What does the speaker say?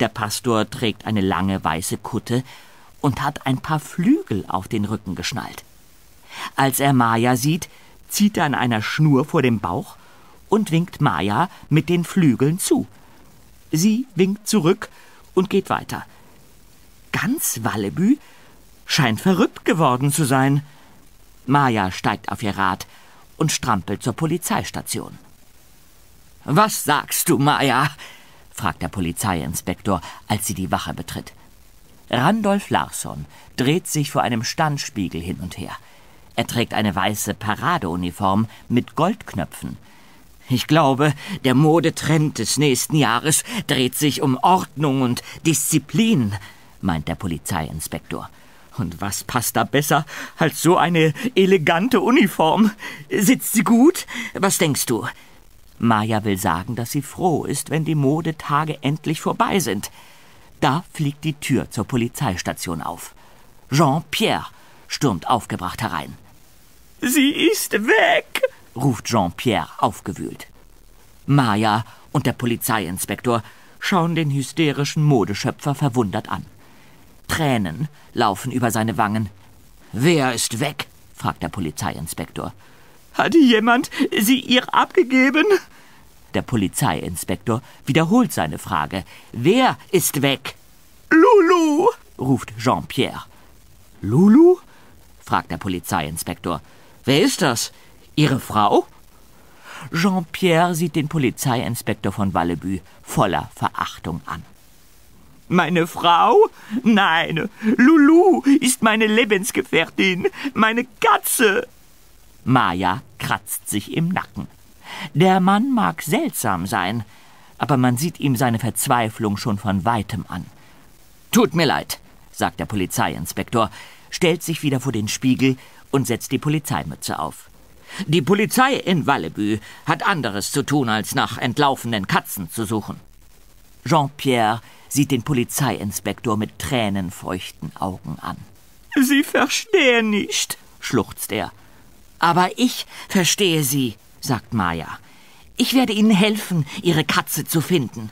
Der Pastor trägt eine lange weiße Kutte und hat ein paar Flügel auf den Rücken geschnallt. Als er Maja sieht, zieht er an einer Schnur vor dem Bauch und winkt Maja mit den Flügeln zu. Sie winkt zurück und geht weiter. Ganz Wallebü scheint verrückt geworden zu sein. Maja steigt auf ihr Rad und strampelt zur Polizeistation. Was sagst du, Maja? Fragt der Polizeiinspektor, als sie die Wache betritt. Randolph Larsson dreht sich vor einem Standspiegel hin und her. Er trägt eine weiße Paradeuniform mit Goldknöpfen. Ich glaube, der Modetrend des nächsten Jahres dreht sich um Ordnung und Disziplin, meint der Polizeiinspektor. Und was passt da besser als so eine elegante Uniform? Sitzt sie gut? Was denkst du? Maja will sagen, dass sie froh ist, wenn die Modetage endlich vorbei sind. Da fliegt die Tür zur Polizeistation auf. Jean-Pierre stürmt aufgebracht herein. Sie ist weg, ruft Jean-Pierre aufgewühlt. Maja und der Polizeiinspektor schauen den hysterischen Modeschöpfer verwundert an. Tränen laufen über seine Wangen. Wer ist weg? fragt der Polizeiinspektor. Hat jemand sie ihr abgegeben? Der Polizeiinspektor wiederholt seine Frage. Wer ist weg? Lulu, ruft Jean-Pierre. Lulu? fragt der Polizeiinspektor. Wer ist das? Ihre Frau? Jean-Pierre sieht den Polizeiinspektor von Wallebü voller Verachtung an. Meine Frau? Nein, Lulu ist meine Lebensgefährtin, meine Katze. Maja kratzt sich im Nacken. Der Mann mag seltsam sein, aber man sieht ihm seine Verzweiflung schon von weitem an. Tut mir leid, sagt der Polizeiinspektor, stellt sich wieder vor den Spiegel und setzt die Polizeimütze auf. Die Polizei in Wallebü hat anderes zu tun, als nach entlaufenden Katzen zu suchen. Jean-Pierre sieht den Polizeiinspektor mit tränenfeuchten Augen an. Sie verstehen nicht, schluchzt er. Aber ich verstehe Sie, sagt Maya. Ich werde Ihnen helfen, Ihre Katze zu finden.